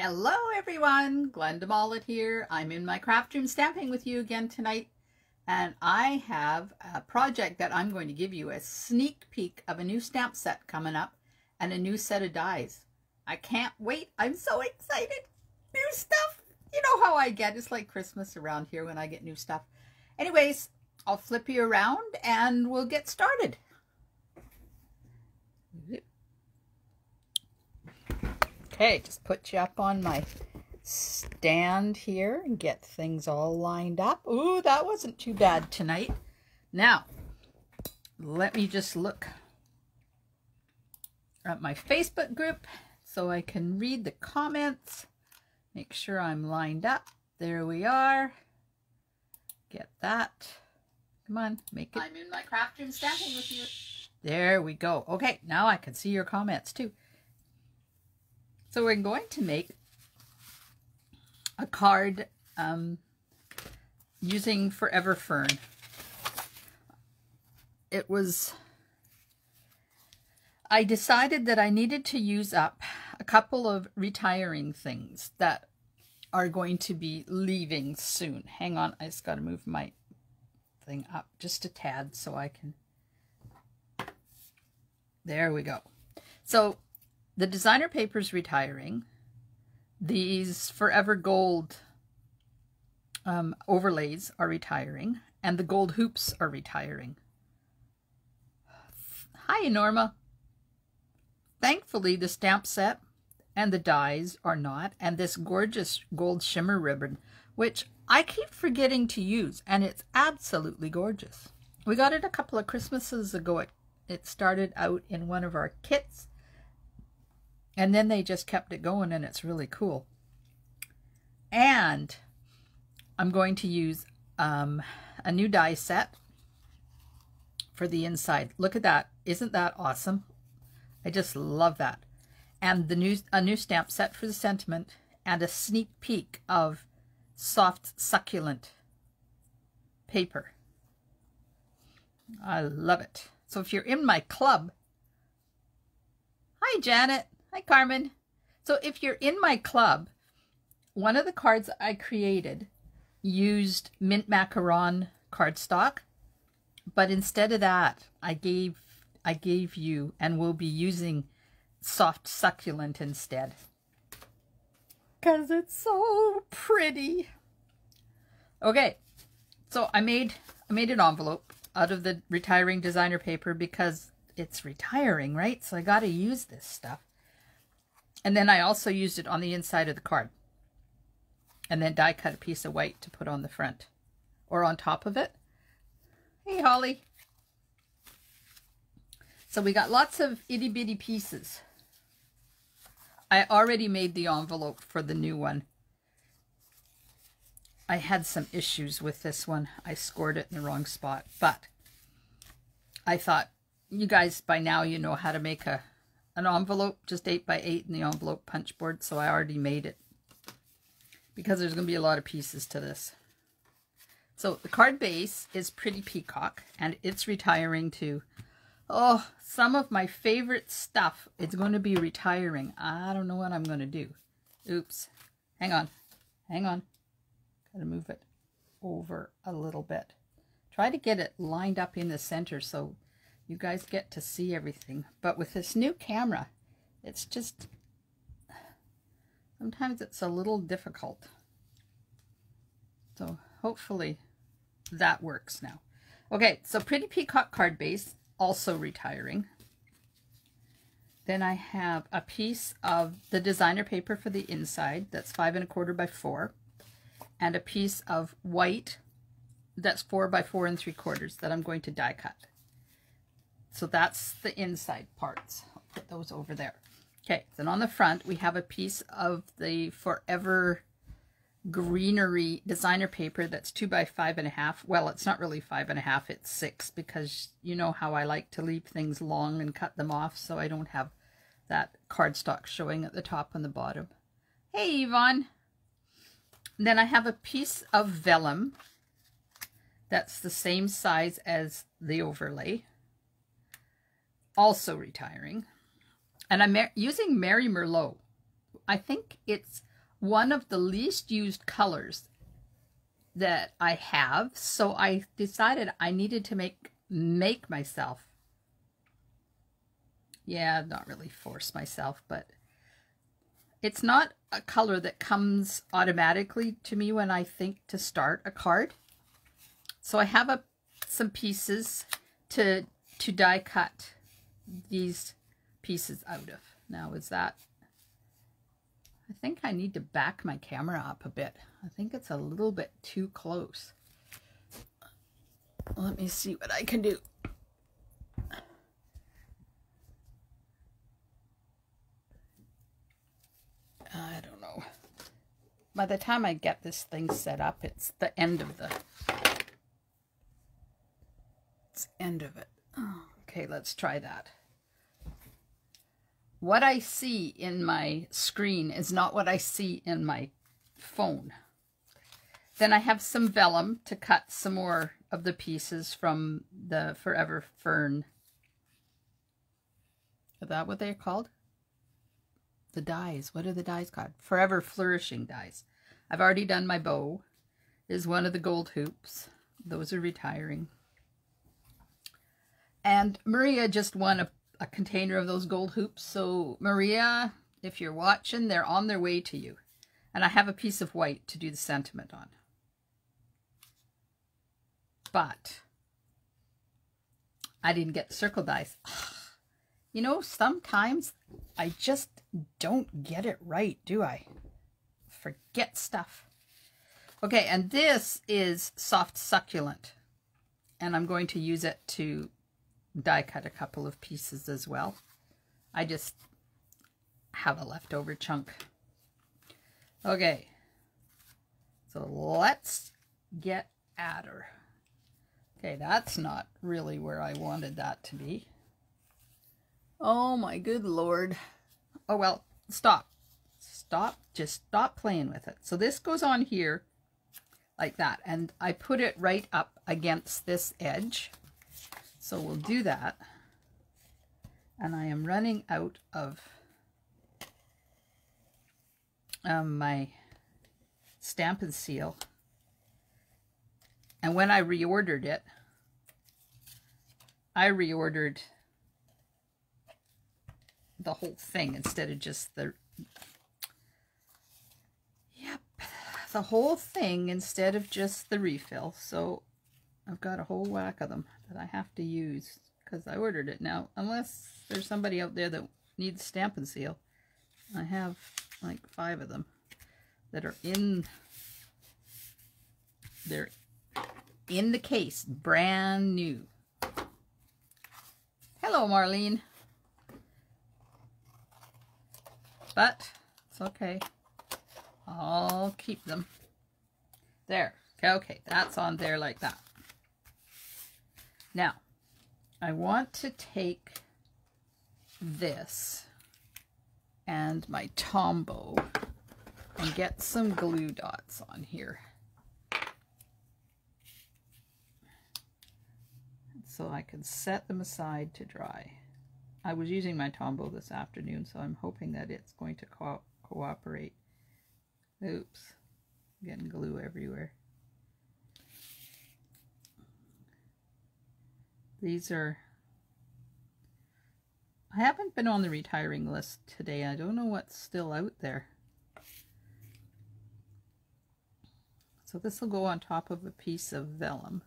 Hello everyone, Glenda Mollet here. I'm in my craft room stamping with you again tonight and I have a project that I'm going to give you a sneak peek of a new stamp set coming up and a new set of dies. I can't wait. I'm so excited. New stuff. You know how I get. It's like Christmas around here when I get new stuff. Anyways, I'll flip you around and we'll get started. Okay, just put you up on my stand here and get things all lined up. Ooh, that wasn't too bad tonight. Now, let me just look at my Facebook group so I can read the comments. Make sure I'm lined up. There we are. Get that. Come on, make it. I'm in my craft room stamping with you. There we go. Okay, now I can see your comments too. So we're going to make a card um, using Forever Fern. It was, I decided that I needed to use up a couple of retiring things that are going to be leaving soon. Hang on, I just got to move my thing up just a tad so I can, there we go. So the designer paper's retiring. These Forever Gold um, overlays are retiring. And the gold hoops are retiring. Hi, Norma. Thankfully, the stamp set and the dies are not. And this gorgeous gold shimmer ribbon, which I keep forgetting to use. And it's absolutely gorgeous. We got it a couple of Christmases ago. It, it started out in one of our kits and then they just kept it going and it's really cool. And I'm going to use um, a new die set for the inside. Look at that. Isn't that awesome? I just love that. And the new a new stamp set for the sentiment and a sneak peek of soft succulent paper. I love it. So if you're in my club, hi Janet. Hi, Carmen. So if you're in my club, one of the cards I created used mint macaron cardstock, but instead of that, I gave I gave you and will be using soft succulent instead. Cause it's so pretty. Okay, so I made I made an envelope out of the retiring designer paper because it's retiring, right? So I got to use this stuff. And then I also used it on the inside of the card. And then die cut a piece of white to put on the front or on top of it. Hey, Holly. So we got lots of itty bitty pieces. I already made the envelope for the new one. I had some issues with this one. I scored it in the wrong spot, but I thought you guys by now you know how to make a an envelope, just 8 by 8 in the envelope punch board, so I already made it. Because there's going to be a lot of pieces to this. So the card base is Pretty Peacock, and it's retiring to, oh, some of my favorite stuff. It's going to be retiring. I don't know what I'm going to do. Oops. Hang on. Hang on. Got to move it over a little bit. Try to get it lined up in the center so you guys get to see everything. But with this new camera, it's just, sometimes it's a little difficult. So hopefully that works now. Okay, so Pretty Peacock card base, also retiring. Then I have a piece of the designer paper for the inside that's five and a quarter by four, and a piece of white that's four by four and three quarters that I'm going to die cut. So that's the inside parts. I'll put those over there. Okay, then on the front, we have a piece of the Forever Greenery designer paper that's two by five and a half. Well, it's not really five and a half, it's six because you know how I like to leave things long and cut them off so I don't have that cardstock showing at the top and the bottom. Hey, Yvonne. Then I have a piece of vellum that's the same size as the overlay also retiring. And I'm using Merry Merlot. I think it's one of the least used colors that I have. So I decided I needed to make make myself. Yeah, not really force myself, but it's not a color that comes automatically to me when I think to start a card. So I have a, some pieces to to die cut these pieces out of. Now is that, I think I need to back my camera up a bit. I think it's a little bit too close. Let me see what I can do. I don't know. By the time I get this thing set up, it's the end of the it's end of it. Oh, okay, let's try that. What I see in my screen is not what I see in my phone. Then I have some vellum to cut some more of the pieces from the Forever Fern. Is that what they're called? The dies. What are the dies called? Forever Flourishing dies. I've already done my bow. Is one of the gold hoops. Those are retiring. And Maria just won a, a container of those gold hoops. So Maria, if you're watching, they're on their way to you. And I have a piece of white to do the sentiment on. But I didn't get the circle dies. You know, sometimes I just don't get it right, do I? Forget stuff. Okay, and this is soft succulent. And I'm going to use it to die cut a couple of pieces as well. I just have a leftover chunk. Okay, so let's get at her. Okay, that's not really where I wanted that to be. Oh my good lord. Oh well, stop. Stop, just stop playing with it. So this goes on here like that. And I put it right up against this edge. So we'll do that. And I am running out of um, my and Seal. And when I reordered it, I reordered the whole thing instead of just the yep the whole thing instead of just the refill so I've got a whole whack of them that I have to use because I ordered it now unless there's somebody out there that needs Stampin' Seal I have like five of them that are in they're in the case brand new hello Marlene but it's okay. I'll keep them. There. Okay, that's on there like that. Now, I want to take this and my Tombow and get some glue dots on here. So I can set them aside to dry. I was using my Tombow this afternoon, so I'm hoping that it's going to co cooperate. Oops, getting glue everywhere. These are, I haven't been on the retiring list today. I don't know what's still out there. So this will go on top of a piece of vellum.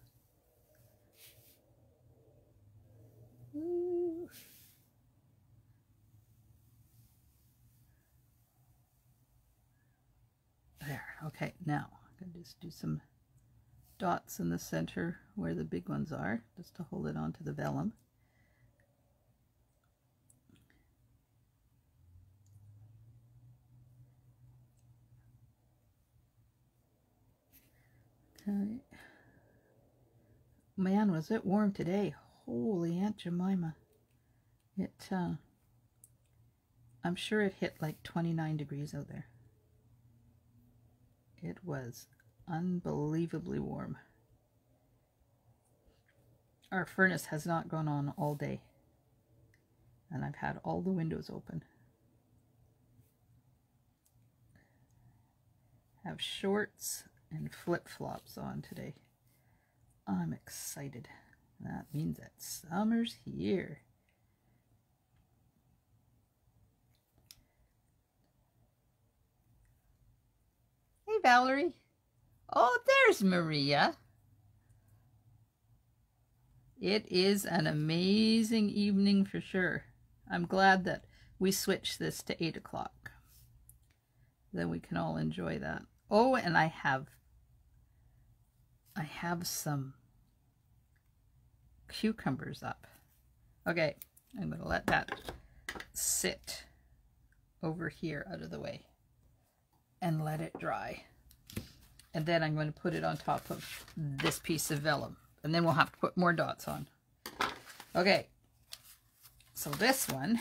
There. Okay, now I'm going to just do some dots in the center where the big ones are, just to hold it onto the vellum. Okay. Man, was it warm today. Holy Aunt Jemima. It, uh, I'm sure it hit like 29 degrees out there. It was unbelievably warm. Our furnace has not gone on all day. And I've had all the windows open. have shorts and flip-flops on today. I'm excited. That means that summer's here. Hey, Valerie. Oh, there's Maria. It is an amazing evening for sure. I'm glad that we switched this to 8 o'clock. Then we can all enjoy that. Oh, and I have, I have some cucumbers up. Okay, I'm going to let that sit over here out of the way and let it dry. And then I'm going to put it on top of this piece of vellum. And then we'll have to put more dots on. Okay, so this one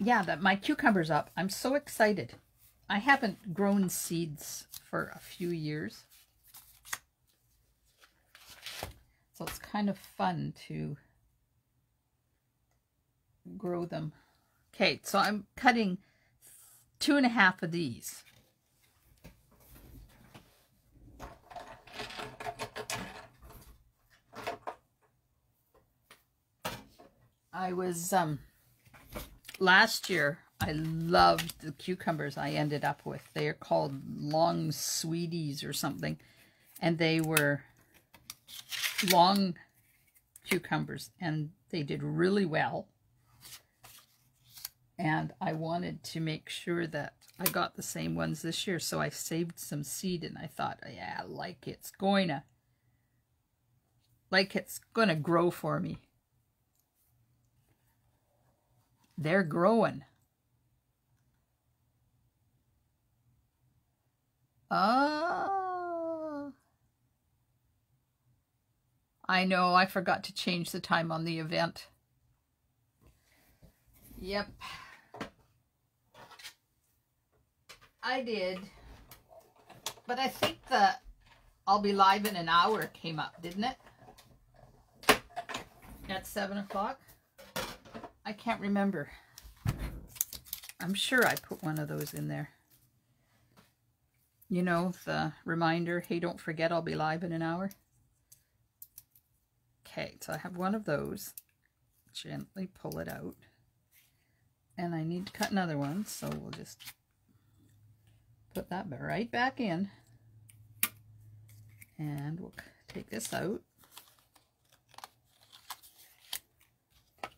yeah, that my cucumber's up. I'm so excited. I haven't grown seeds for a few years. So it's kind of fun to grow them. Okay, so I'm cutting two and a half of these. I was, um, last year, I loved the cucumbers I ended up with. They are called long sweeties or something. And they were long cucumbers and they did really well. And I wanted to make sure that I got the same ones this year. So I saved some seed and I thought, yeah, like it's going to, like it's going to grow for me. They're growing. Oh. I know, I forgot to change the time on the event. Yep. I did. But I think the I'll be live in an hour came up, didn't it? At 7 o'clock? I can't remember. I'm sure I put one of those in there. You know, the reminder, hey, don't forget I'll be live in an hour. Okay, so I have one of those. Gently pull it out. And I need to cut another one, so we'll just put that right back in. And we'll take this out.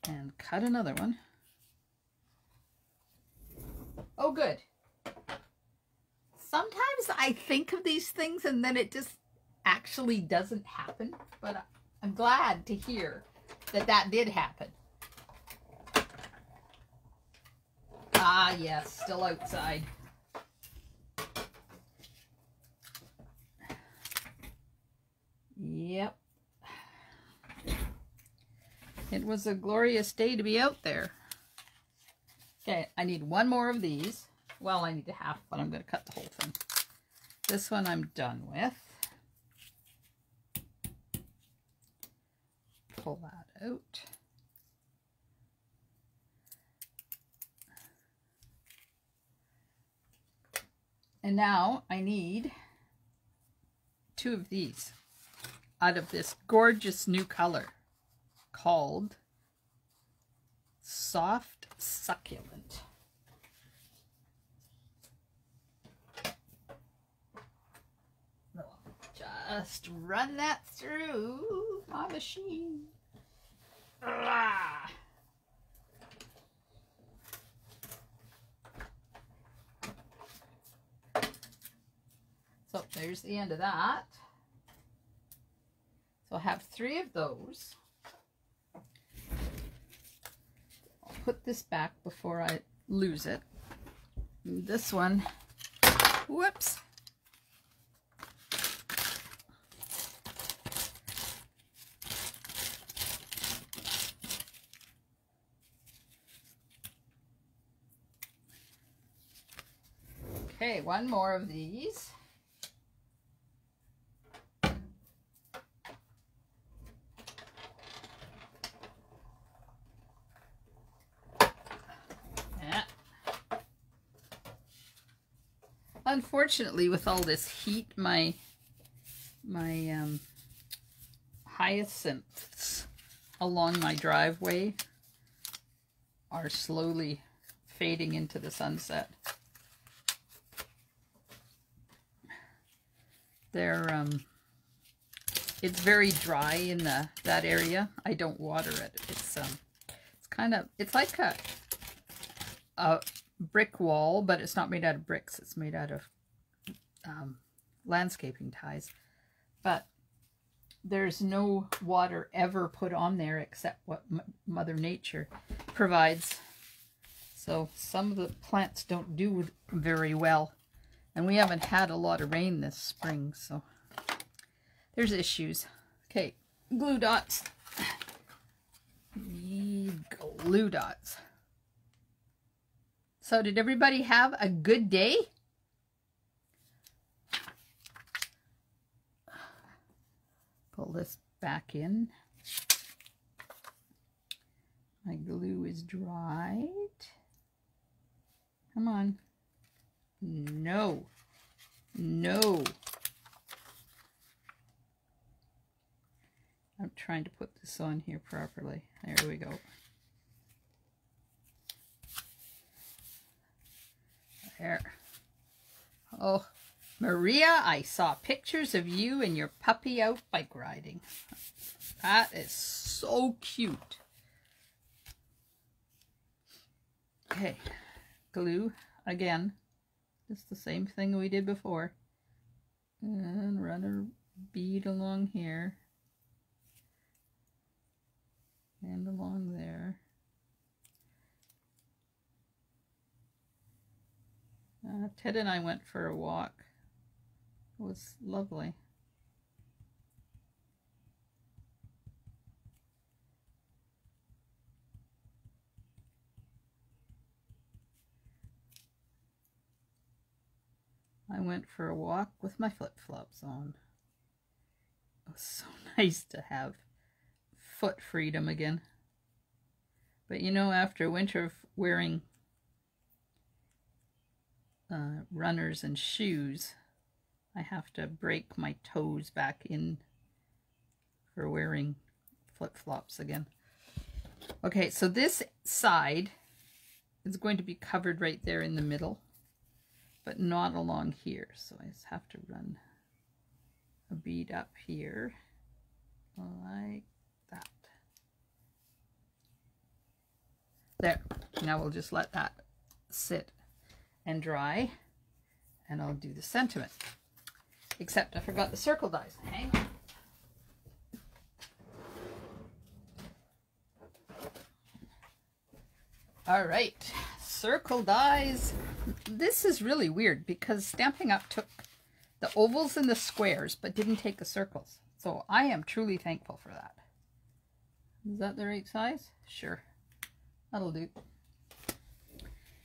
And cut another one. Oh, good. Sometimes I think of these things and then it just actually doesn't happen. But I'm glad to hear that that did happen. Ah, yes, still outside. Yep. It was a glorious day to be out there. Okay, I need one more of these. Well, I need a half, but I'm going to cut the whole thing. This one I'm done with. Pull that out. And now I need two of these out of this gorgeous new color called Soft Succulent. Just run that through my machine. Ah. So there's the end of that. So I have three of those. I'll put this back before I lose it. This one, whoops. Okay, one more of these. Unfortunately, with all this heat, my my um, hyacinths along my driveway are slowly fading into the sunset. They're um, it's very dry in the that area. I don't water it. It's um, it's kind of it's like a a brick wall, but it's not made out of bricks. It's made out of um, landscaping ties. But there's no water ever put on there except what Mother Nature provides. So some of the plants don't do very well. And we haven't had a lot of rain this spring, so there's issues. Okay, glue dots. Need glue dots. So did everybody have a good day? Pull this back in. My glue is dried. Come on. No. No. I'm trying to put this on here properly. There we go. There. Oh, Maria, I saw pictures of you and your puppy out bike riding. That is so cute. Okay, glue again. Just the same thing we did before. And run a bead along here. And along there. Uh, Ted and I went for a walk. Was lovely. I went for a walk with my flip-flops on. It was so nice to have foot freedom again. But you know, after winter of wearing uh, runners and shoes, I have to break my toes back in for wearing flip-flops again. Okay, so this side is going to be covered right there in the middle but not along here. So I just have to run a bead up here like that. There. Now we'll just let that sit and dry and I'll do the sentiment. Except I forgot the circle dies. Hang on. All right, circle dies this is really weird because Stampin' Up! took the ovals and the squares, but didn't take the circles. So I am truly thankful for that. Is that the right size? Sure. That'll do.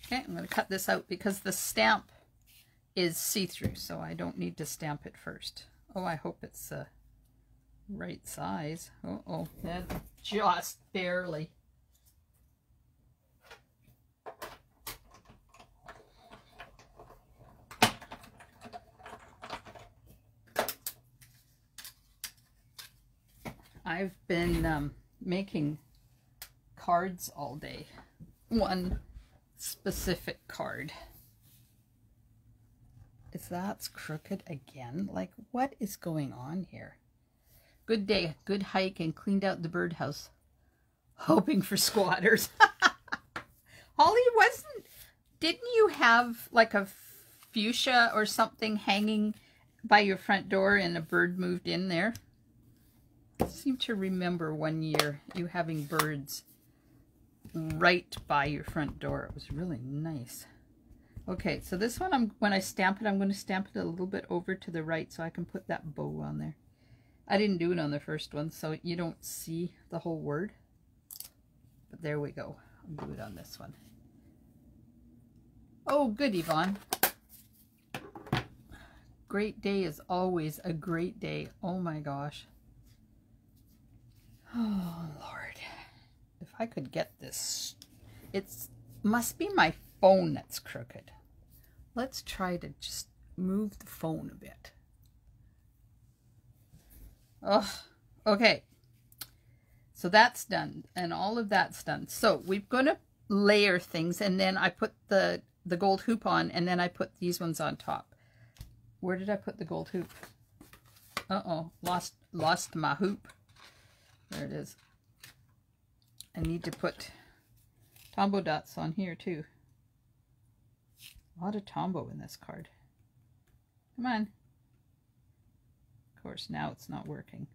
Okay, I'm going to cut this out because the stamp is see-through, so I don't need to stamp it first. Oh, I hope it's the right size. Uh-oh, that just barely. I've been um, making cards all day. One specific card. Is that crooked again? Like, what is going on here? Good day, good hike, and cleaned out the birdhouse. Hoping for squatters. Holly, wasn't... Didn't you have, like, a fuchsia or something hanging by your front door and a bird moved in there? I seem to remember one year you having birds right by your front door. It was really nice. Okay, so this one, I'm when I stamp it, I'm going to stamp it a little bit over to the right so I can put that bow on there. I didn't do it on the first one, so you don't see the whole word. But there we go. I'll do it on this one. Oh, good, Yvonne. Great day is always a great day. Oh my gosh. Oh, Lord. If I could get this. It must be my phone that's crooked. Let's try to just move the phone a bit. Oh, okay. So that's done, and all of that's done. So we're going to layer things, and then I put the, the gold hoop on, and then I put these ones on top. Where did I put the gold hoop? Uh-oh, lost, lost my hoop. There it is. I need to put Tombow dots on here too. A lot of Tombow in this card. Come on. Of course, now it's not working.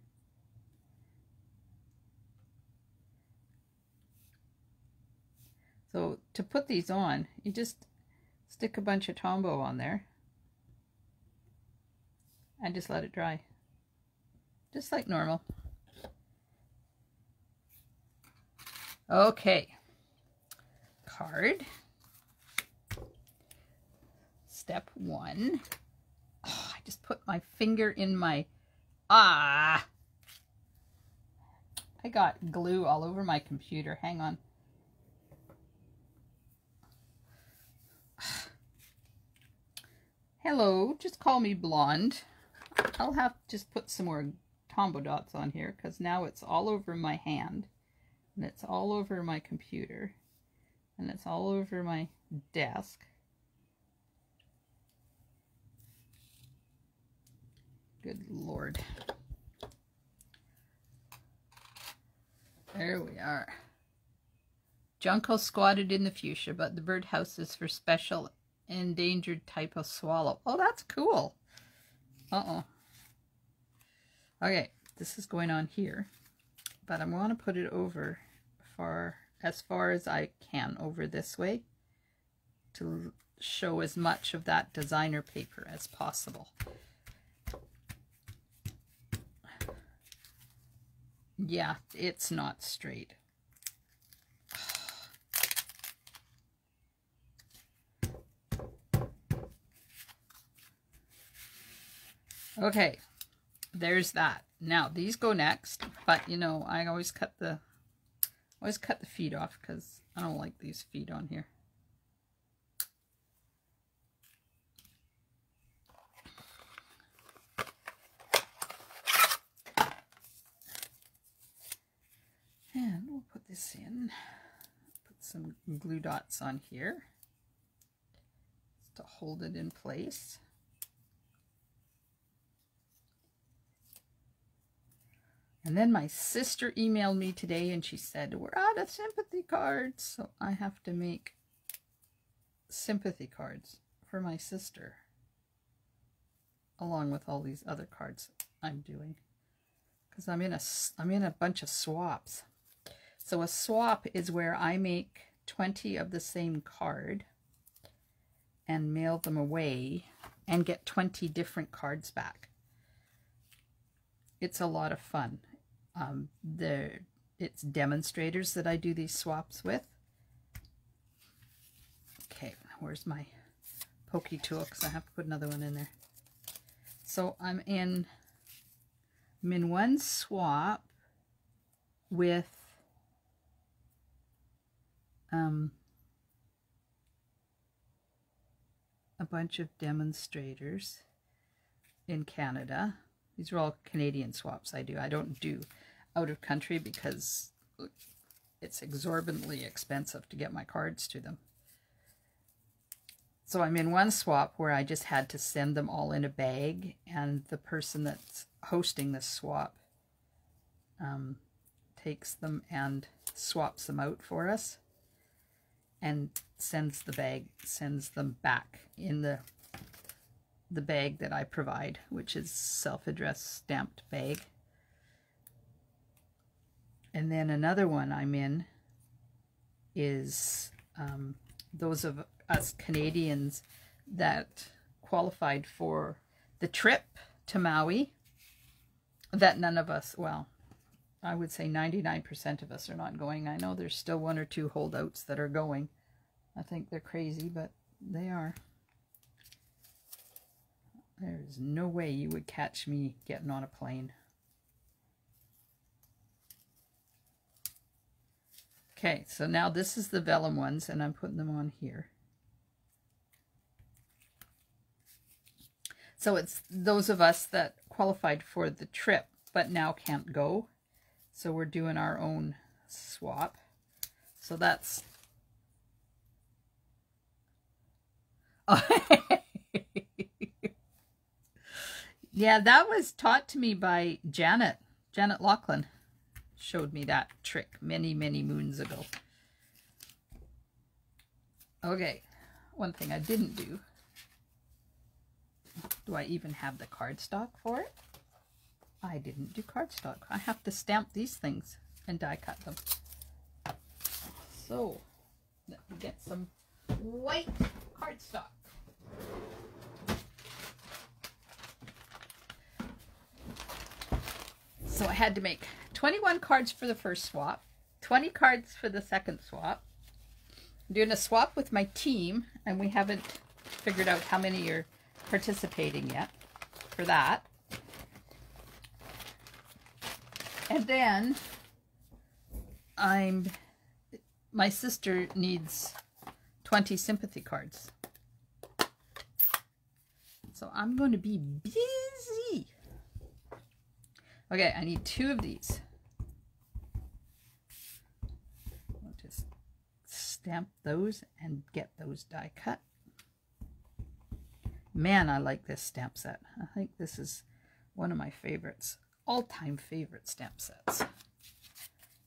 So to put these on, you just stick a bunch of Tombow on there and just let it dry. Just like normal. Okay. Card. Step one. Oh, I just put my finger in my... Ah! I got glue all over my computer. Hang on. Hello, just call me blonde. I'll have to just put some more Tombow dots on here because now it's all over my hand and it's all over my computer and it's all over my desk. Good Lord. There we are. Junco squatted in the fuchsia, but the birdhouse is for special endangered type of swallow. Oh, that's cool. Uh-oh. Okay, this is going on here, but I'm going to put it over far as far as I can over this way to show as much of that designer paper as possible. Yeah, it's not straight. Okay, there's that. Now, these go next, but, you know, I always cut the always cut the feet off because I don't like these feet on here. And we'll put this in, put some glue dots on here to hold it in place. And then my sister emailed me today and she said, we're out of sympathy cards. So I have to make sympathy cards for my sister. Along with all these other cards I'm doing. Because I'm in a, I'm in a bunch of swaps. So a swap is where I make 20 of the same card and mail them away and get 20 different cards back. It's a lot of fun. Um, it's demonstrators that I do these swaps with. Okay, where's my pokey tool? Because I have to put another one in there. So I'm in, I'm in one swap with um, a bunch of demonstrators in Canada. These are all Canadian swaps I do. I don't do out of country because it's exorbitantly expensive to get my cards to them. So I'm in one swap where I just had to send them all in a bag and the person that's hosting this swap um, takes them and swaps them out for us and sends the bag, sends them back in the the bag that I provide, which is self-addressed stamped bag. And then another one I'm in is um, those of us Canadians that qualified for the trip to Maui that none of us, well, I would say 99% of us are not going. I know there's still one or two holdouts that are going. I think they're crazy, but they are. There's no way you would catch me getting on a plane. Okay, so now this is the vellum ones, and I'm putting them on here. So it's those of us that qualified for the trip but now can't go. So we're doing our own swap. So that's... Oh. yeah, that was taught to me by Janet. Janet Laughlin showed me that trick many, many moons ago. Okay, one thing I didn't do. Do I even have the cardstock for it? I didn't do cardstock. I have to stamp these things and die cut them. So, let me get some white cardstock. So I had to make 21 cards for the first swap, 20 cards for the second swap. I'm doing a swap with my team, and we haven't figured out how many are participating yet for that. And then I'm my sister needs 20 sympathy cards. So I'm going to be busy. Okay, I need two of these. I'll just stamp those and get those die cut. Man, I like this stamp set. I think this is one of my favorites all-time favorite stamp sets.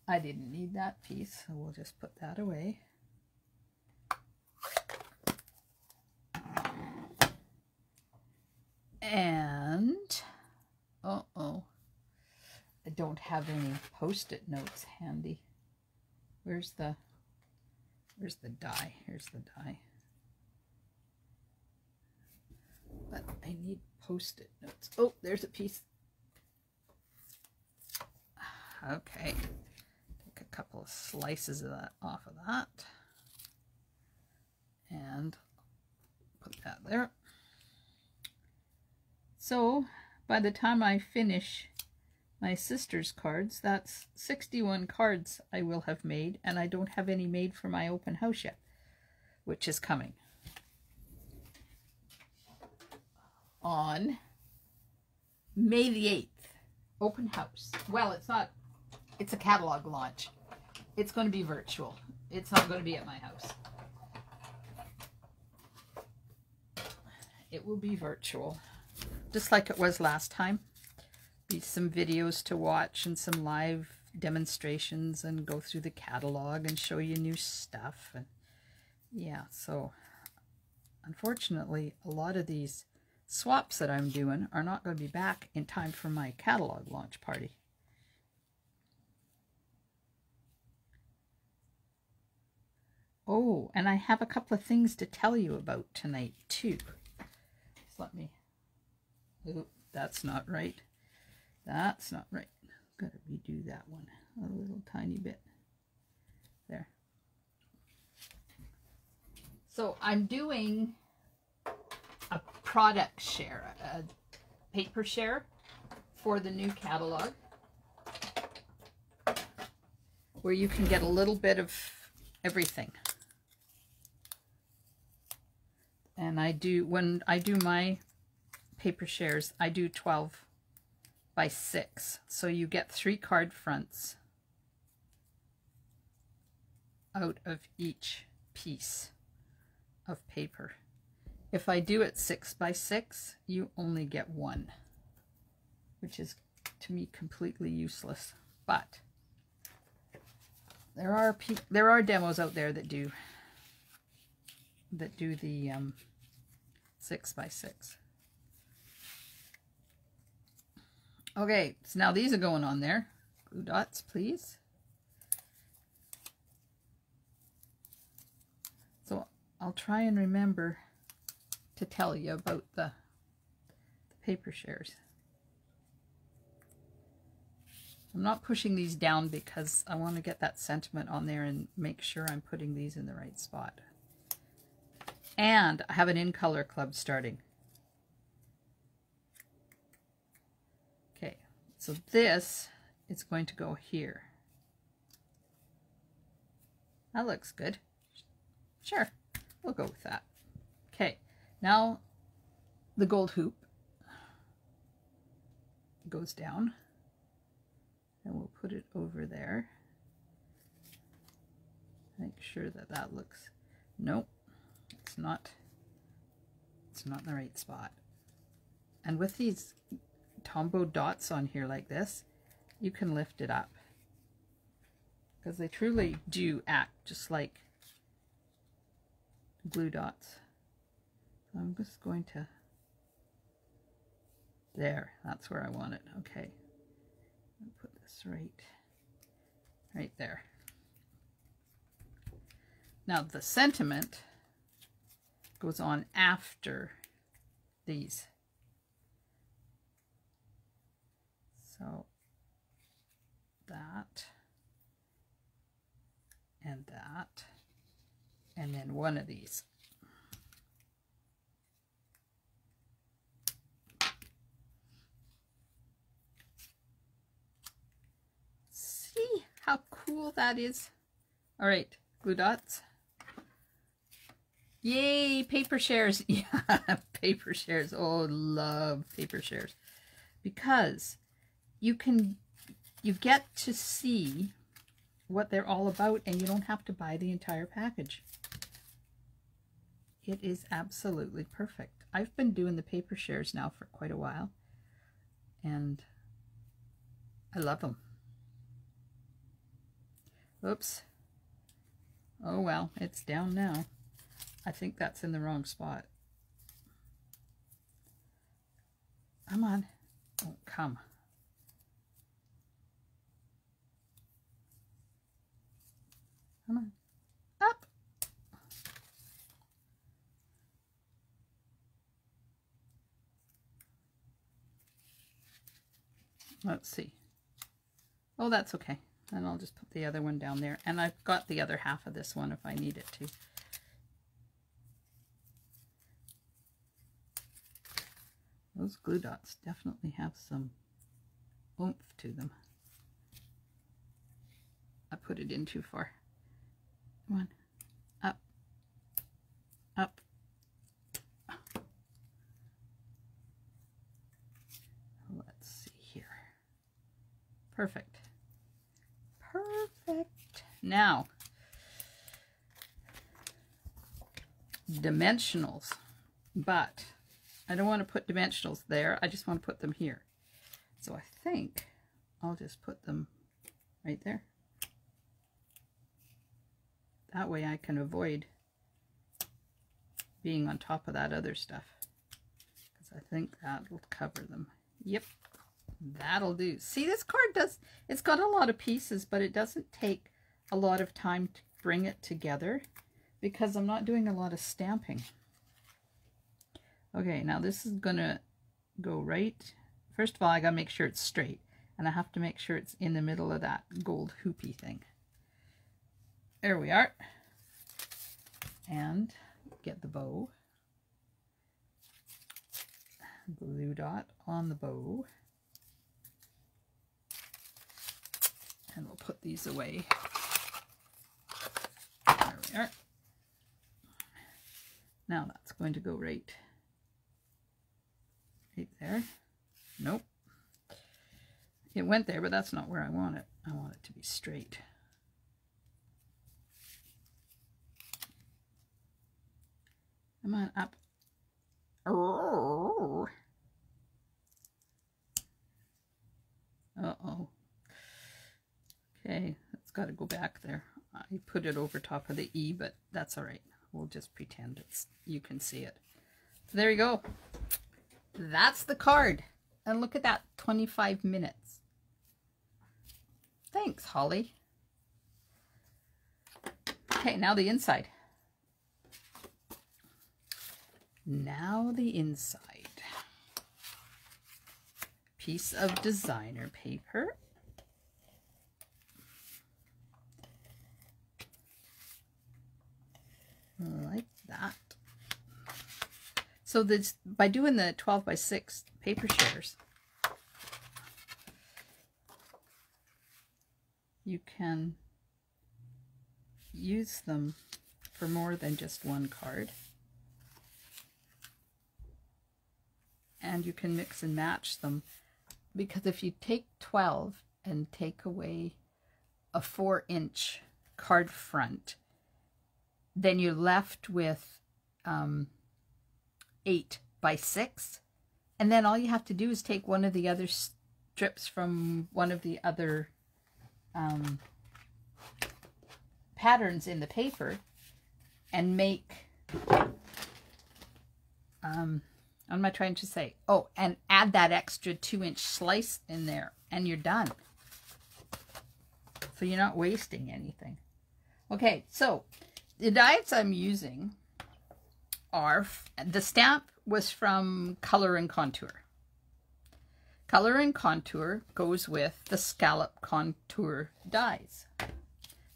I didn't need that piece, so we'll just put that away. And, uh-oh, I don't have any post-it notes handy. Where's the, where's the die? Here's the die. But I need post-it notes. Oh, there's a piece Okay, take a couple of slices of that off of that and put that there. So by the time I finish my sister's cards, that's 61 cards I will have made, and I don't have any made for my open house yet, which is coming. On May the 8th, open house. Well, it's not it's a catalog launch. It's going to be virtual. It's not going to be at my house. It will be virtual, just like it was last time. Be some videos to watch and some live demonstrations and go through the catalog and show you new stuff. And yeah, so unfortunately, a lot of these swaps that I'm doing are not going to be back in time for my catalog launch party. Oh, and I have a couple of things to tell you about tonight, too. Just let me... Oh, that's not right. That's not right. Gotta redo that one a little tiny bit. There. So I'm doing a product share, a paper share for the new catalog where you can get a little bit of everything and I do, when I do my paper shares, I do 12 by 6. So you get three card fronts out of each piece of paper. If I do it 6 by 6, you only get one, which is to me completely useless. But there are there are demos out there that do that do the um, six by six. Okay, so now these are going on there. Glue dots, please. So I'll try and remember to tell you about the, the paper shares. I'm not pushing these down because I want to get that sentiment on there and make sure I'm putting these in the right spot. And I have an in color club starting. Okay, so this is going to go here. That looks good. Sure, we'll go with that. Okay, now the gold hoop goes down. And we'll put it over there. Make sure that that looks, nope, it's not, it's not in the right spot. And with these Tombow dots on here like this, you can lift it up. Because they truly do act just like glue dots. I'm just going to, there, that's where I want it. Okay, put this right, right there. Now the sentiment goes on after these. So that and that and then one of these. See how cool that is? All right, glue dots. Yay, paper shares. Yeah, paper shares. Oh, love paper shares. Because you can, you get to see what they're all about and you don't have to buy the entire package. It is absolutely perfect. I've been doing the paper shares now for quite a while and I love them. Oops. Oh well, it's down now. I think that's in the wrong spot. Come on. Oh, come. Come on. Up. Let's see. Oh, that's okay. And I'll just put the other one down there. And I've got the other half of this one if I need it to. Those glue dots definitely have some oomph to them. I put it in too far. Come on. Up. Up. Let's see here. Perfect. Perfect. Now, dimensionals. But I don't want to put dimensionals there. I just want to put them here. So I think I'll just put them right there. That way I can avoid being on top of that other stuff. Because I think that will cover them. Yep, that'll do. See, this card does, it's got a lot of pieces, but it doesn't take a lot of time to bring it together because I'm not doing a lot of stamping. Okay, now this is to go right. First of all, I got to make sure it's straight. And I have to make sure it's in the middle of that gold hoopy thing. There we are. And get the bow. Blue dot on the bow. And we'll put these away. There we are. Now that's going to go right, right there. Nope. It went there, but that's not where I want it. I want it to be straight. Come on, up. Uh-oh. Okay, it's got to go back there. I put it over top of the E, but that's all right. We'll just pretend it's you can see it. So there you go. That's the card. And look at that, 25 minutes. Thanks, Holly. Okay, now the inside. Now the inside. Piece of designer paper. Like that. So this by doing the 12 by 6 paper shares, you can use them for more than just one card. and you can mix and match them because if you take 12 and take away a four inch card front, then you're left with um, eight by six. And then all you have to do is take one of the other strips from one of the other um, patterns in the paper and make um, what am I trying to say? Oh, and add that extra two inch slice in there and you're done. So you're not wasting anything. Okay, so the diets I'm using are, the stamp was from Color and Contour. Color and Contour goes with the Scallop Contour dies.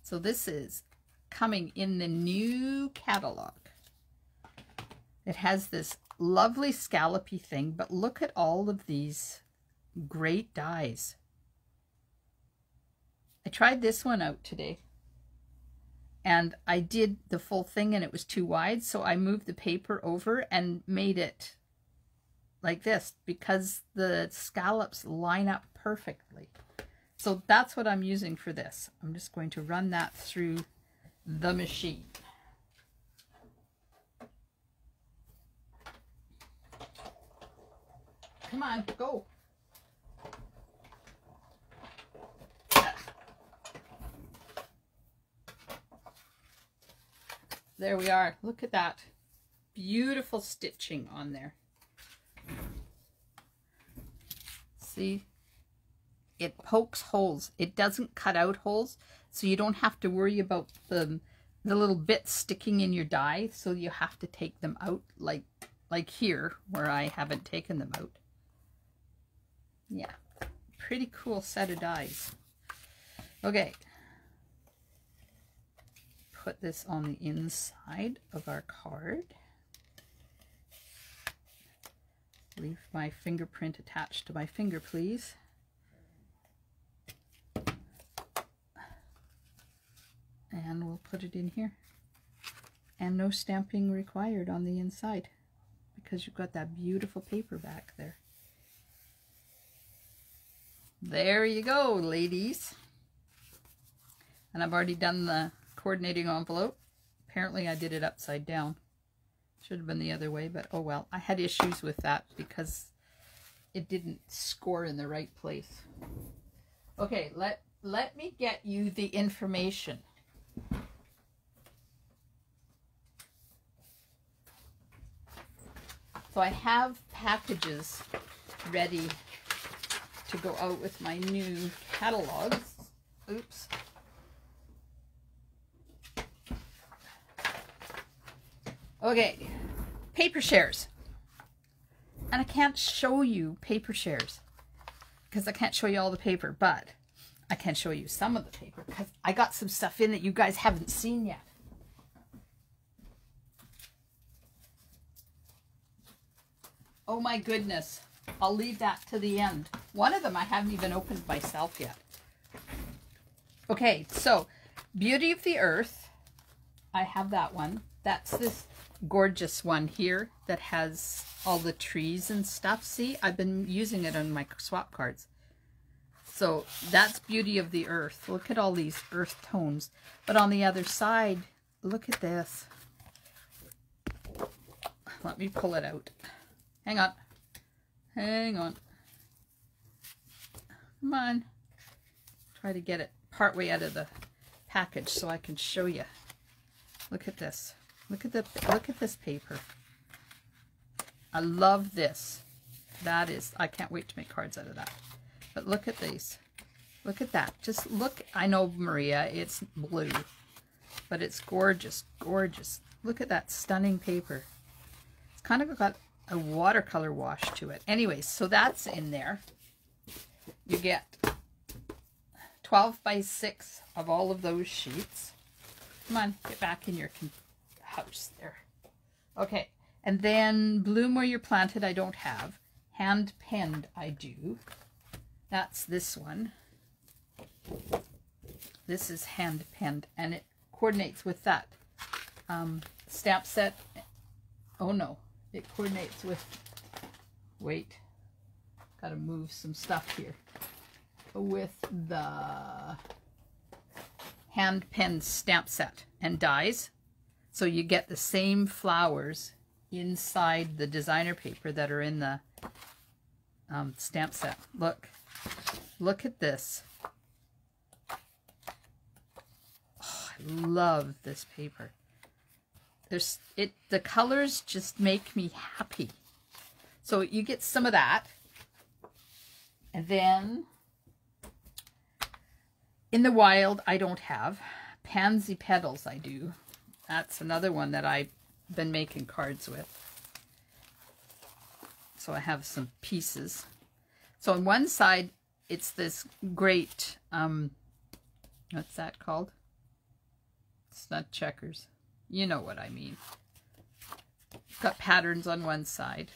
So this is coming in the new catalog. It has this lovely scallopy thing, but look at all of these great dies. I tried this one out today and I did the full thing and it was too wide so I moved the paper over and made it like this because the scallops line up perfectly. So that's what I'm using for this. I'm just going to run that through the machine. Come on, go. There we are. Look at that. Beautiful stitching on there. See? It pokes holes. It doesn't cut out holes, so you don't have to worry about the, the little bits sticking in your die, so you have to take them out like, like here, where I haven't taken them out. Yeah, pretty cool set of dies. Okay, put this on the inside of our card. Leave my fingerprint attached to my finger, please. And we'll put it in here. And no stamping required on the inside because you've got that beautiful paper back there. There you go, ladies. And I've already done the coordinating envelope. Apparently I did it upside down. Should have been the other way, but oh well. I had issues with that because it didn't score in the right place. Okay, let, let me get you the information. So I have packages ready to go out with my new catalogs. Oops. Okay, paper shares. And I can't show you paper shares because I can't show you all the paper, but I can show you some of the paper because I got some stuff in that you guys haven't seen yet. Oh my goodness. I'll leave that to the end. One of them I haven't even opened myself yet. Okay, so Beauty of the Earth. I have that one. That's this gorgeous one here that has all the trees and stuff. See, I've been using it on my swap cards. So that's Beauty of the Earth. Look at all these earth tones. But on the other side, look at this. Let me pull it out. Hang on. Hang on. Come on. Try to get it partway out of the package so I can show you. Look at this. Look at the look at this paper. I love this. That is, I can't wait to make cards out of that. But look at these. Look at that. Just look. I know, Maria, it's blue. But it's gorgeous, gorgeous. Look at that stunning paper. It's kind of got a watercolor wash to it. Anyway, so that's in there. You get 12 by 6 of all of those sheets. Come on, get back in your house there. Okay, and then Bloom Where You're Planted I don't have. Hand penned I do. That's this one. This is hand penned and it coordinates with that um, stamp set. Oh no, it coordinates with, wait, gotta move some stuff here with the hand pen stamp set and dies. So you get the same flowers inside the designer paper that are in the um, stamp set. Look, look at this. Oh, I love this paper. There's it. The colors just make me happy. So you get some of that. And then in the wild, I don't have. Pansy petals, I do. That's another one that I've been making cards with. So I have some pieces. So on one side, it's this great, um, what's that called? It's not checkers. You know what I mean. Got patterns on one side.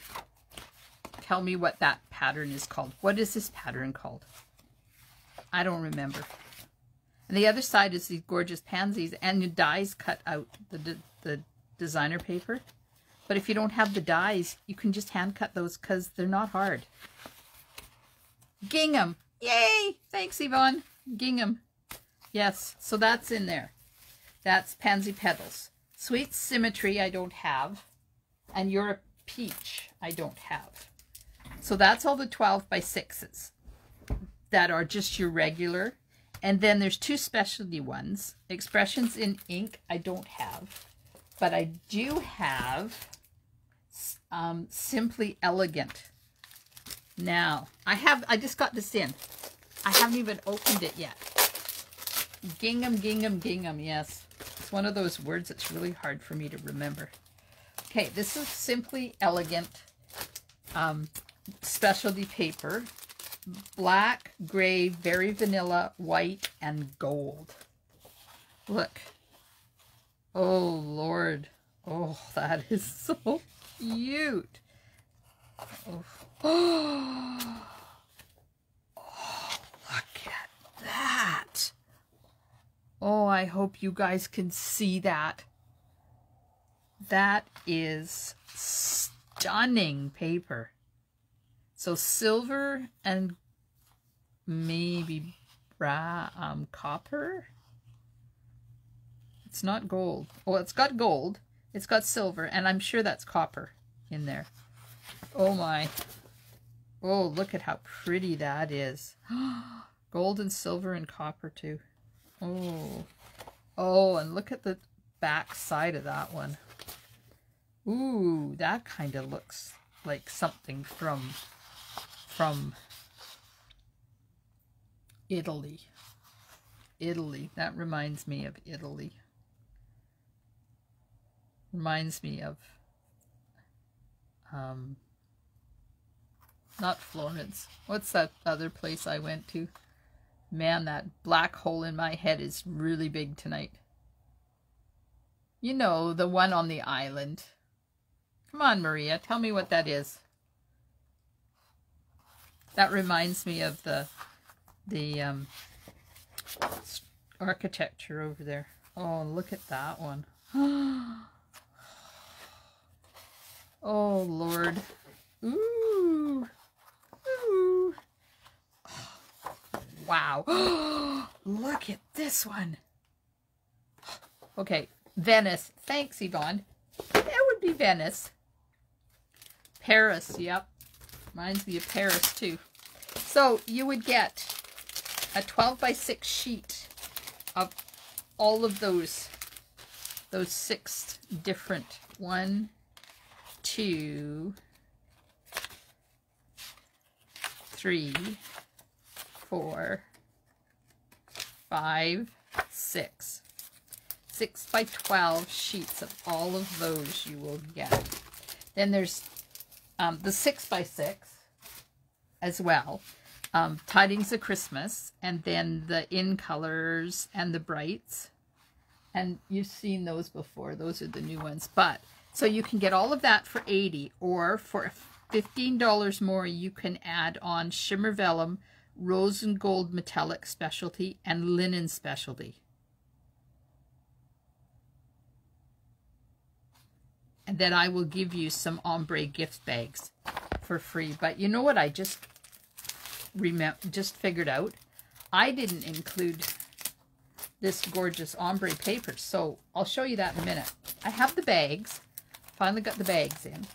Tell me what that pattern is called. What is this pattern called? I don't remember. And the other side is these gorgeous pansies and the dies cut out the, the designer paper. But if you don't have the dies, you can just hand cut those because they're not hard. Gingham. Yay! Thanks, Yvonne. Gingham. Yes, so that's in there. That's Pansy Petals. Sweet Symmetry I don't have. And You're a Peach I don't have. So that's all the 12 by 6s that are just your regular. And then there's two specialty ones. Expressions in ink I don't have. But I do have um, Simply Elegant. Now, I have, I just got this in. I haven't even opened it yet. Gingham, gingham, gingham, yes. It's one of those words that's really hard for me to remember. Okay, this is Simply Elegant um, specialty paper. Black, gray, very vanilla, white, and gold. Look. Oh, Lord. Oh, that is so cute. Oh. oh, look at that. Oh, I hope you guys can see that. That is stunning paper. So silver and maybe bra um, copper. It's not gold. Oh, it's got gold. It's got silver, and I'm sure that's copper in there. Oh my. Oh, look at how pretty that is. gold and silver and copper too. Oh. Oh, and look at the back side of that one. Ooh, that kind of looks like something from from Italy. Italy. That reminds me of Italy. Reminds me of um not Florence. What's that other place I went to? Man, that black hole in my head is really big tonight. You know, the one on the island. Come on, Maria, tell me what that is. That reminds me of the the um, architecture over there. Oh, look at that one. oh, Lord. Ooh. Ooh. Wow. look at this one. Okay, Venice. Thanks, Yvonne. That would be Venice. Paris, yep. Reminds me of Paris, too. So you would get a 12 by 6 sheet of all of those those six different. One two three four five six. Six by 12 sheets of all of those you will get. Then there's um, the six by six as well um, Tidings of Christmas, and then the In Colors and the Brights. And you've seen those before. Those are the new ones. But so you can get all of that for 80 or for $15 more, you can add on Shimmer Vellum, Rose and Gold Metallic Specialty, and Linen Specialty. Then I will give you some ombre gift bags for free. But you know what I just remember, just figured out, I didn't include this gorgeous ombre paper. So I'll show you that in a minute. I have the bags. Finally got the bags in.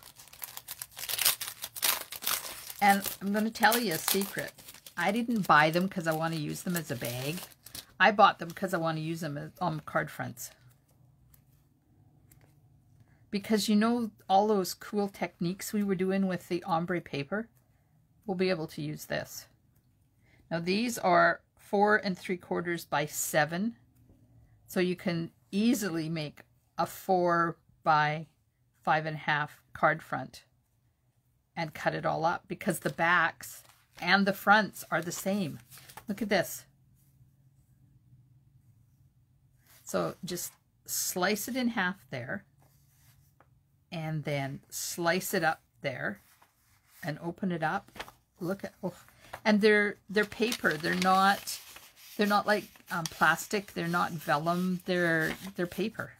And I'm going to tell you a secret. I didn't buy them because I want to use them as a bag. I bought them because I want to use them as, on card fronts. Because you know all those cool techniques we were doing with the ombre paper? We'll be able to use this. Now these are four and three quarters by seven. So you can easily make a four by five and a half card front and cut it all up because the backs and the fronts are the same. Look at this. So just slice it in half there and then slice it up there and open it up. Look at, oh, and they're, they're paper. They're not, they're not like um, plastic. They're not vellum. They're, they're paper.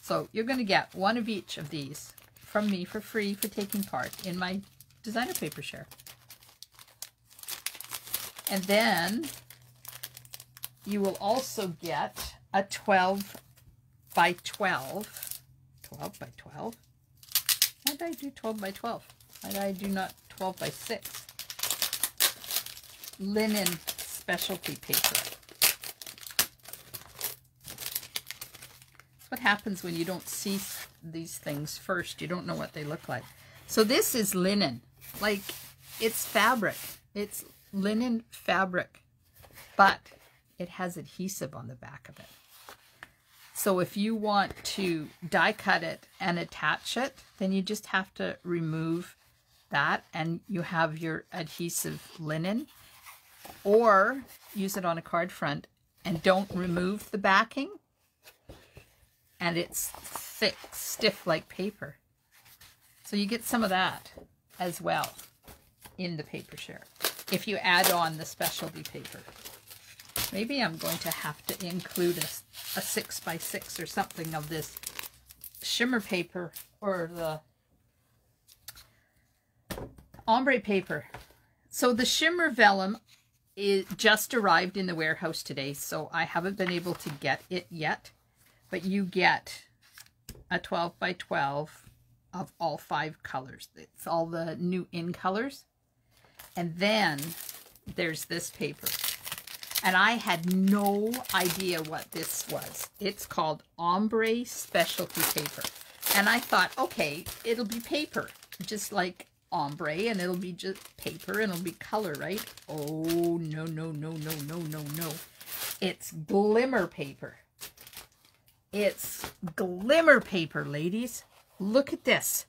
So you're going to get one of each of these from me for free for taking part in my designer paper share. And then you will also get a 12 by 12. 12 by 12. Why did I do 12 by 12? Why did I do not 12 by 6? Linen specialty paper. That's what happens when you don't see these things first. You don't know what they look like. So this is linen. Like, it's fabric. It's linen fabric, but it has adhesive on the back of it. So if you want to die cut it and attach it, then you just have to remove that and you have your adhesive linen or use it on a card front and don't remove the backing and it's thick, stiff like paper. So you get some of that as well in the paper share if you add on the specialty paper. Maybe I'm going to have to include a, a 6 by 6 or something of this shimmer paper or the ombre paper. So the shimmer vellum is just arrived in the warehouse today, so I haven't been able to get it yet. But you get a 12 by 12 of all five colors. It's all the new in colors. And then there's this paper. And I had no idea what this was. It's called Ombre Specialty Paper. And I thought, okay, it'll be paper, just like ombre, and it'll be just paper, and it'll be color, right? Oh, no, no, no, no, no, no, no. It's glimmer paper. It's glimmer paper, ladies. Look at this.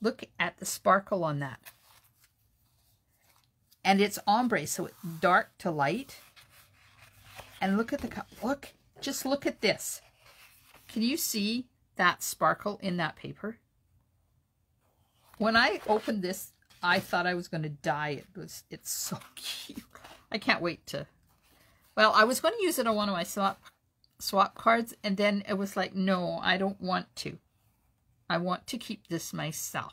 Look at the sparkle on that. And it's ombre, so it's dark to light. And look at the, cup. look, just look at this. Can you see that sparkle in that paper? When I opened this, I thought I was going to die. It was, it's so cute. I can't wait to, well, I was going to use it on one of my swap, swap cards, and then it was like, no, I don't want to. I want to keep this myself.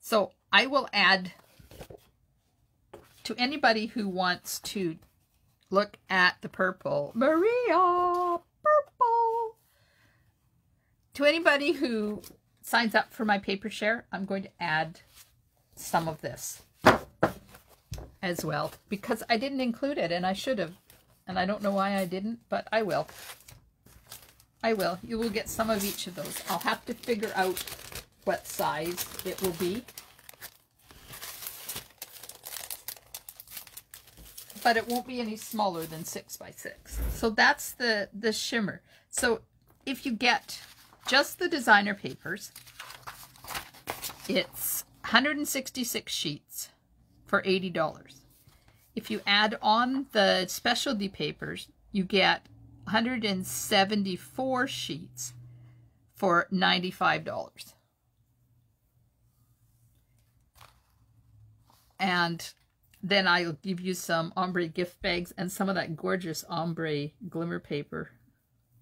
So I will add to anybody who wants to look at the purple, Maria, purple. To anybody who signs up for my paper share, I'm going to add some of this as well because I didn't include it and I should have. And I don't know why I didn't, but I will. I will. You will get some of each of those. I'll have to figure out what size it will be. But it won't be any smaller than six by six. So that's the, the shimmer. So if you get just the designer papers, it's 166 sheets for $80. If you add on the specialty papers, you get 174 sheets for $95. And then I'll give you some ombre gift bags and some of that gorgeous ombre glimmer paper.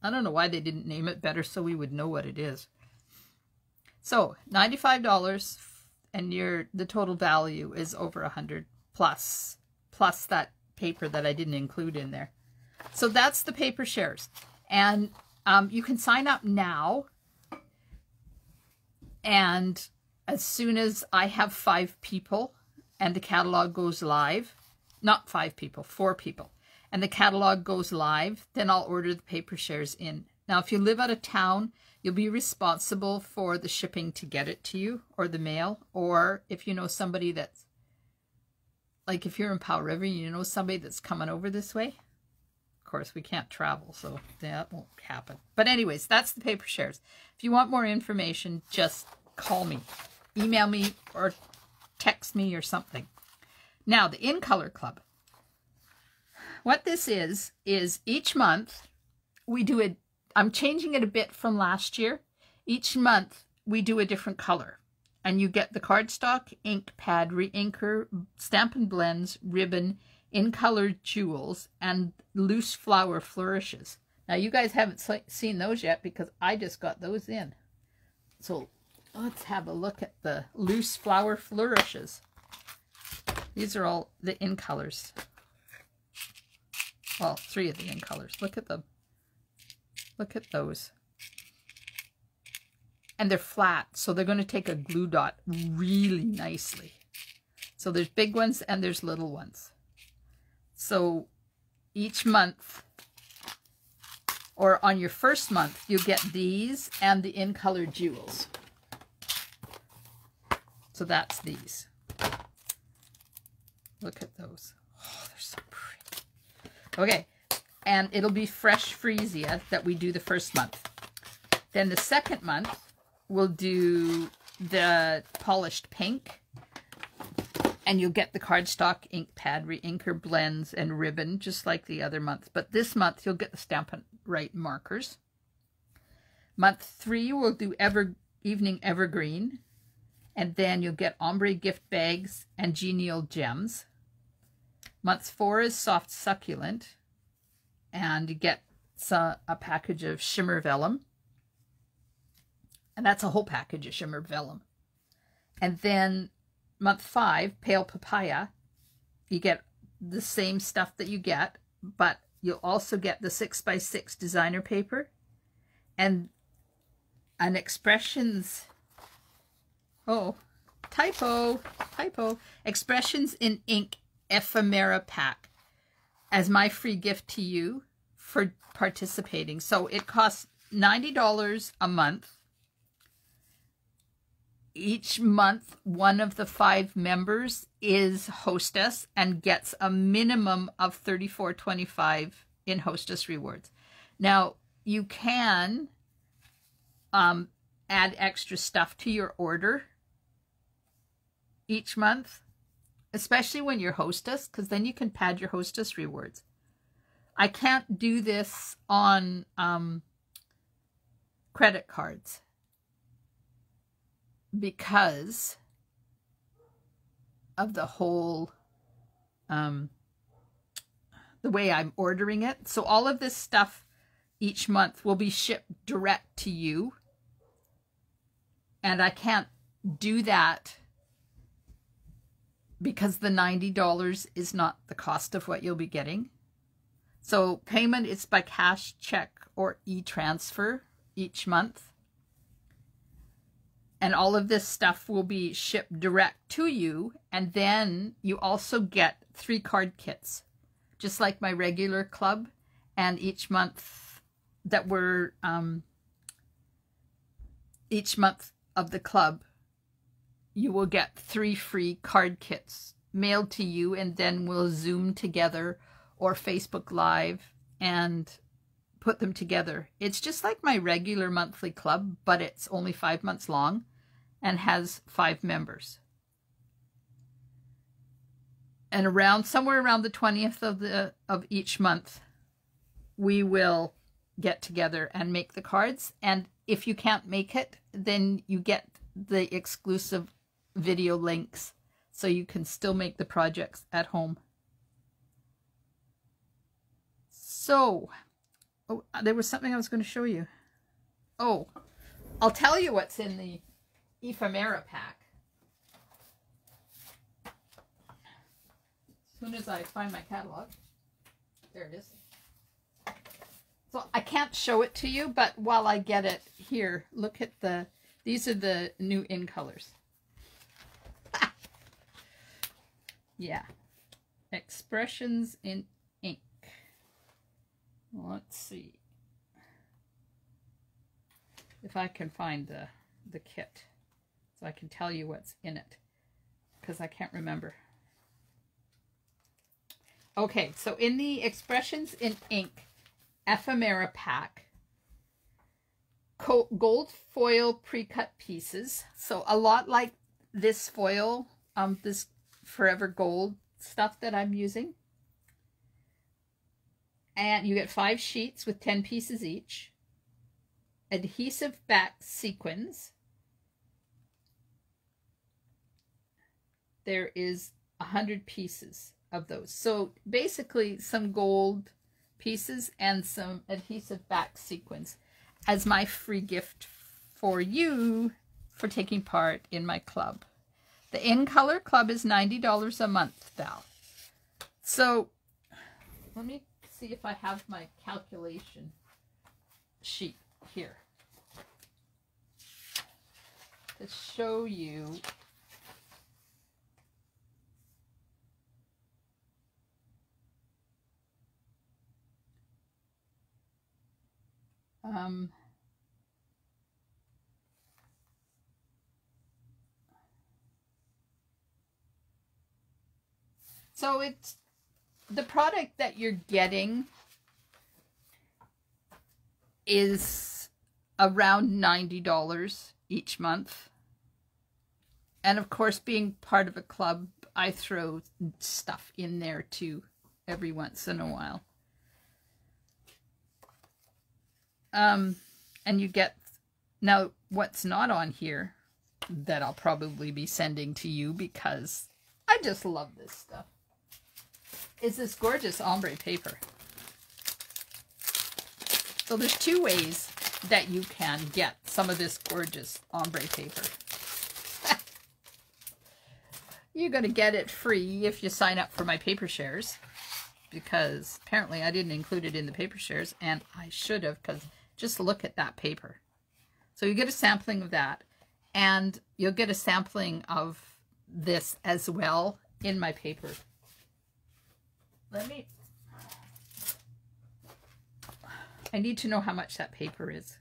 I don't know why they didn't name it better so we would know what it is. So, $95 and your the total value is over a 100 plus plus that paper that I didn't include in there. So that's the paper shares. And um, you can sign up now. And as soon as I have five people and the catalog goes live, not five people, four people, and the catalog goes live, then I'll order the paper shares in. Now, if you live out of town, you'll be responsible for the shipping to get it to you or the mail. Or if you know somebody that's, like if you're in Powell River, you know somebody that's coming over this way. Of course, we can't travel, so that won't happen. But anyways, that's the paper shares. If you want more information, just call me, email me, or text me or something. Now, the In Color Club. What this is, is each month we do a, I'm changing it a bit from last year. Each month we do a different color. And you get the cardstock, ink pad, reinker, Stampin' Blends, ribbon, in color jewels, and loose flower flourishes. Now, you guys haven't seen those yet because I just got those in. So let's have a look at the loose flower flourishes. These are all the in colors. Well, three of the in colors. Look at them. Look at those. And they're flat, so they're going to take a glue dot really nicely. So there's big ones and there's little ones. So each month, or on your first month, you get these and the in color jewels. So that's these. Look at those. Oh, they're so pretty. Okay, and it'll be fresh freesia that we do the first month. Then the second month, we'll do the polished pink and you'll get the cardstock ink pad, re-inker blends, and ribbon, just like the other month. But this month, you'll get the Stampin' Write markers. Month three, we'll do Ever Evening Evergreen. And then you'll get ombre gift bags and genial gems. Month four is Soft Succulent. And you get a package of Shimmer Vellum. And that's a whole package of Shimmer Vellum. And then month five, Pale Papaya, you get the same stuff that you get, but you'll also get the six by six designer paper and an expressions, oh, typo, typo, expressions in ink ephemera pack as my free gift to you for participating. So it costs $90 a month each month, one of the five members is hostess and gets a minimum of thirty-four twenty-five in hostess rewards. Now, you can um, add extra stuff to your order each month, especially when you're hostess, because then you can pad your hostess rewards. I can't do this on um, credit cards because of the whole um the way I'm ordering it. So all of this stuff each month will be shipped direct to you. And I can't do that because the $90 is not the cost of what you'll be getting. So payment is by cash, check, or e-transfer each month and all of this stuff will be shipped direct to you and then you also get three card kits just like my regular club and each month that we're um, each month of the club you will get three free card kits mailed to you and then we'll zoom together or facebook live and put them together. It's just like my regular monthly club, but it's only five months long and has five members. And around somewhere around the 20th of the of each month, we will get together and make the cards. And if you can't make it, then you get the exclusive video links so you can still make the projects at home. So, oh, uh, there was something I was going to show you. Oh, I'll tell you what's in the ephemera pack. As soon as I find my catalog. There it is. So I can't show it to you, but while I get it here, look at the, these are the new in colors. Yeah. Expressions in ink. Let's see if I can find the, the kit so I can tell you what's in it because I can't remember. Okay, so in the Expressions in Ink ephemera pack, gold foil pre-cut pieces. So a lot like this foil, um, this Forever Gold stuff that I'm using. And you get five sheets with 10 pieces each. Adhesive back sequins. There is a hundred pieces of those. So basically some gold pieces and some adhesive back sequins as my free gift for you for taking part in my club. The In Color Club is $90 a month, Val. So let me see if I have my calculation sheet here to show you Um, so it's the product that you're getting is around $90 each month. And of course, being part of a club, I throw stuff in there too every once in a while. Um, and you get, now what's not on here that I'll probably be sending to you because I just love this stuff is this gorgeous ombre paper. So there's two ways that you can get some of this gorgeous ombre paper. You're going to get it free if you sign up for my paper shares because apparently I didn't include it in the paper shares and I should have because just look at that paper. So you get a sampling of that, and you'll get a sampling of this as well in my paper. Let me... I need to know how much that paper is.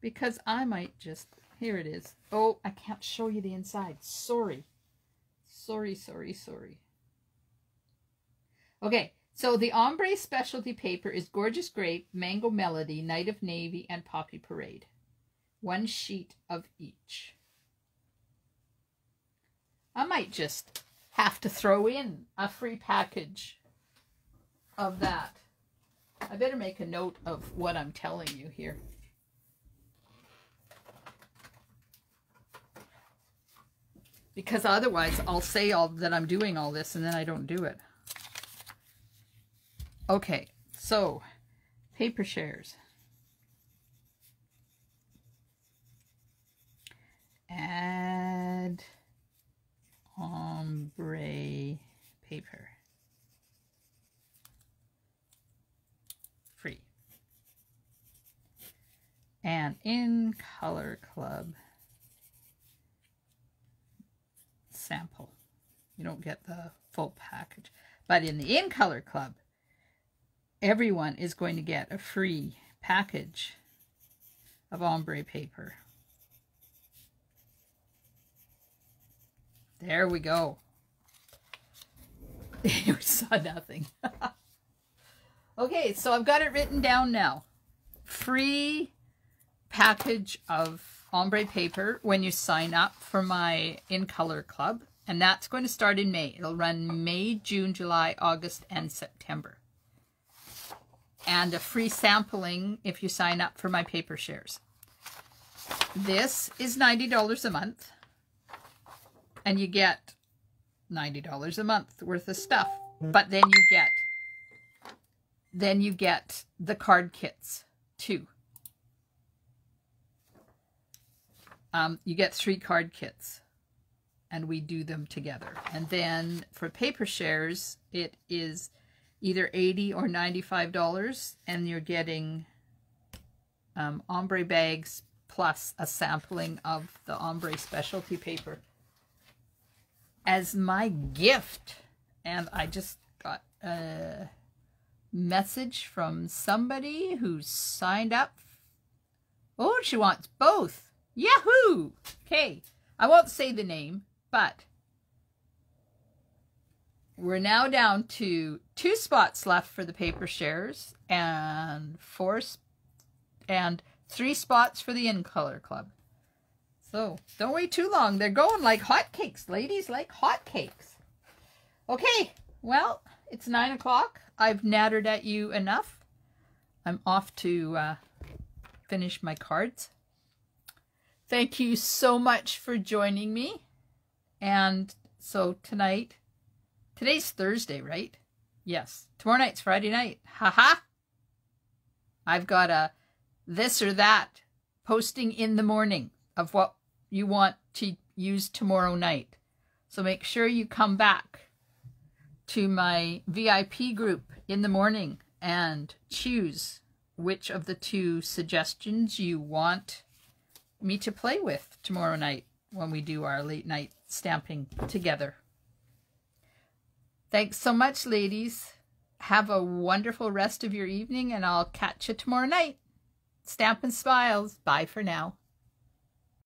Because I might just... Here it is. Oh, I can't show you the inside. Sorry. Sorry, sorry, sorry. Okay, so the ombre specialty paper is Gorgeous Grape, Mango Melody, Night of Navy, and Poppy Parade. One sheet of each. I might just have to throw in a free package of that. I better make a note of what I'm telling you here. Because otherwise I'll say all that I'm doing all this and then I don't do it. Okay, so paper shares. Add ombre paper. Free. And in Color Club sample. You don't get the full package. But in the In Color Club, everyone is going to get a free package of ombre paper. There we go. you saw nothing. okay, so I've got it written down now. Free package of ombre paper when you sign up for my In Color Club. And that's going to start in May. It'll run May, June, July, August, and September and a free sampling if you sign up for my paper shares. This is $90 a month, and you get $90 a month worth of stuff. But then you get then you get the card kits too. Um, you get three card kits. and we do them together. And then for paper shares, it is either 80 or $95 and you're getting um, ombre bags plus a sampling of the ombre specialty paper as my gift. And I just got a message from somebody who signed up. Oh, she wants both. Yahoo! Okay, I won't say the name, but we're now down to two spots left for the paper shares and four and three spots for the in color club. So don't wait too long. They're going like hotcakes, ladies, like hotcakes. Okay, well, it's nine o'clock. I've nattered at you enough. I'm off to uh, finish my cards. Thank you so much for joining me. And so tonight, today's Thursday, right? Yes. Tomorrow night's Friday night. Haha. I've got a this or that posting in the morning of what you want to use tomorrow night. So make sure you come back to my VIP group in the morning and choose which of the two suggestions you want me to play with tomorrow night when we do our late night stamping together. Thanks so much, ladies. Have a wonderful rest of your evening, and I'll catch you tomorrow night. Stamp and smiles. Bye for now.